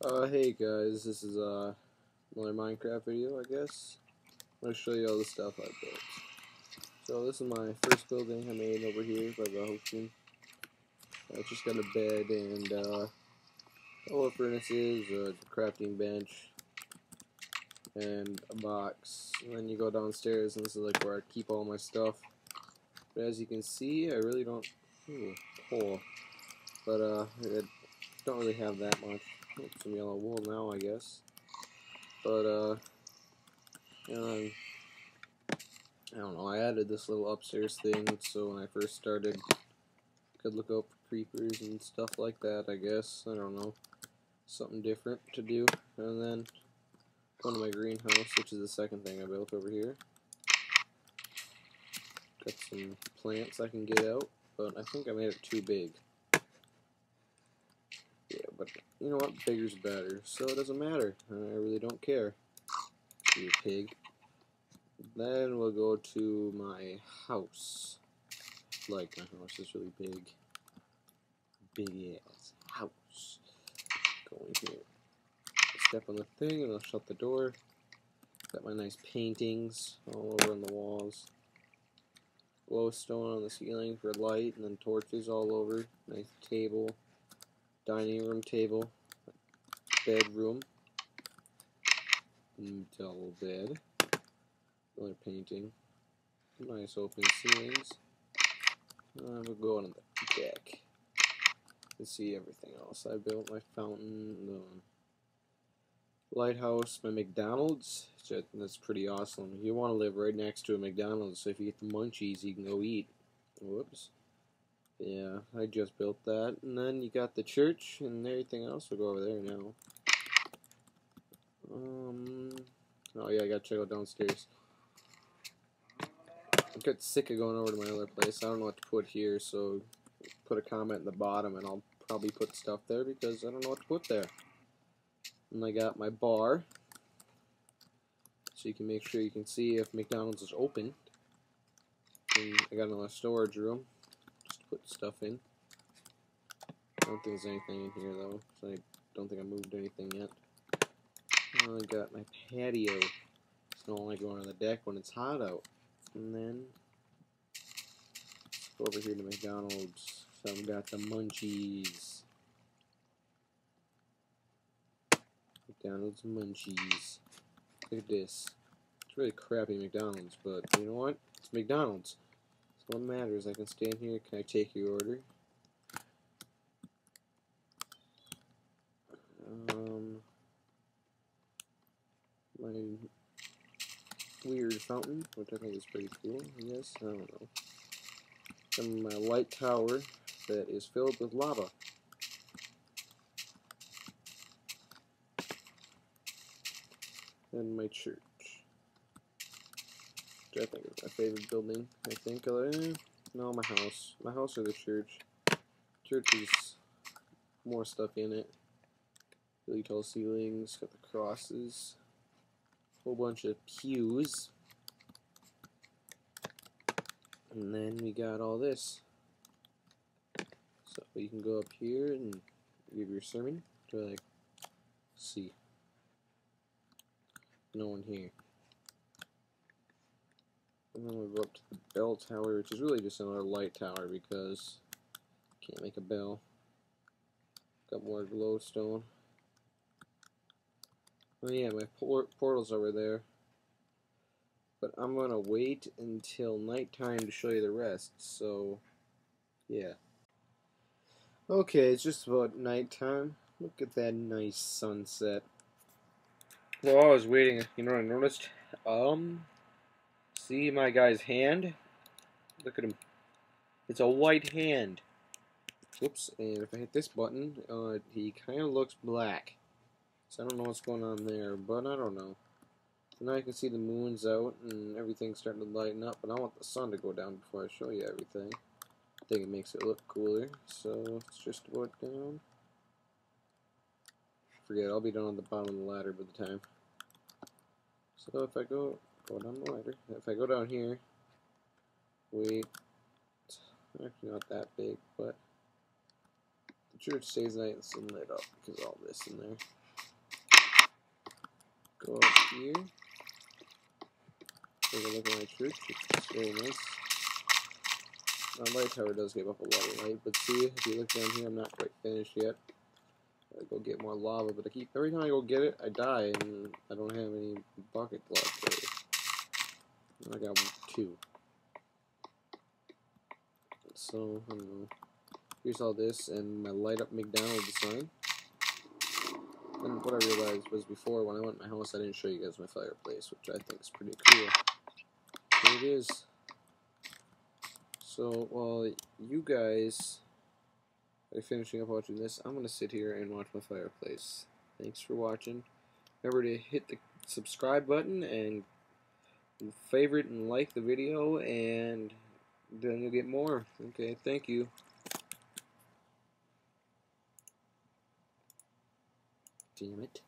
Uh, hey guys, this is uh, another Minecraft video, I guess. I'm going to show you all the stuff I built. So this is my first building I made over here by the hosting. I just got a bed and uh, the furnaces, a crafting bench, and a box. And then you go downstairs and this is like where I keep all my stuff. But as you can see, I really don't... Ooh, hole. But uh, I don't really have that much some yellow wool now, I guess. But, uh, you know, I don't know, I added this little upstairs thing so when I first started, I could look out for creepers and stuff like that, I guess. I don't know. Something different to do. And then, go to my greenhouse, which is the second thing I built over here. Got some plants I can get out, but I think I made it too big. But you know what? Bigger's better, so it doesn't matter. I really don't care. You pig. Then we'll go to my house. Like my house is really big. Big ass house. Go in here. Step on the thing and I'll shut the door. Got my nice paintings all over on the walls. Glowstone on the ceiling for light and then torches all over. Nice table dining room table, bedroom, double bed, another painting, nice open ceilings. Uh, we'll go on the deck and see everything else. I built my fountain, the lighthouse, my McDonald's. That's pretty awesome. You want to live right next to a McDonald's, so if you get the munchies, you can go eat. Whoops. Yeah, I just built that. And then you got the church and everything else. We'll go over there now. Um, oh yeah, I gotta check out downstairs. I got sick of going over to my other place. I don't know what to put here, so put a comment in the bottom and I'll probably put stuff there because I don't know what to put there. And I got my bar, so you can make sure you can see if McDonald's is open. And I got another storage room put stuff in. I don't think there's anything in here though, so I don't think I moved anything yet. I got my patio. It's not only going on the deck when it's hot out. And then go over here to McDonald's. So I've got the munchies. McDonald's munchies. Look at this. It's really crappy McDonald's, but you know what? It's McDonald's. What matters? I can stand here. Can I take your order? Um, my weird fountain, which I think is pretty cool. I guess I don't know. And my light tower that is filled with lava. And my church. I think is my favorite building. I think. No, my house. My house or the church. Church is more stuff in it. Really tall ceilings. Got the crosses. Whole bunch of pews. And then we got all this. So you can go up here and give your sermon. To like see. No one here. And then we go up to the bell tower, which is really just another light tower because can't make a bell. Got more glowstone. Oh yeah, my port portal's over there. But I'm gonna wait until nighttime to show you the rest, so yeah. Okay, it's just about nighttime. Look at that nice sunset. While I was waiting, you know what I noticed? Um, See my guy's hand? Look at him. It's a white hand. Whoops, and if I hit this button, uh, he kind of looks black. So I don't know what's going on there, but I don't know. So now I can see the moon's out and everything's starting to lighten up, but I want the sun to go down before I show you everything. I think it makes it look cooler, so it's just about down. Forget, I'll be down on the bottom of the ladder by the time. So if I go the. If I go down here, we actually not that big, but the church stays nice and lit up because all this in there. go up here. Take a look at my church. It's very nice. My light tower does give up a lot of light, but see, if you look down here, I'm not quite finished yet. I go get more lava, but I keep every time I go get it, I die, and I don't have any bucket left. I got two. So I don't know. Here's all this and my light up McDonald's sign. And what I realized was before when I went to my house, I didn't show you guys my fireplace, which I think is pretty cool. Here it is. So while you guys are finishing up watching this, I'm gonna sit here and watch my fireplace. Thanks for watching. Remember to hit the subscribe button and favorite and like the video, and then you'll get more. Okay, thank you. Damn it.